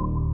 you.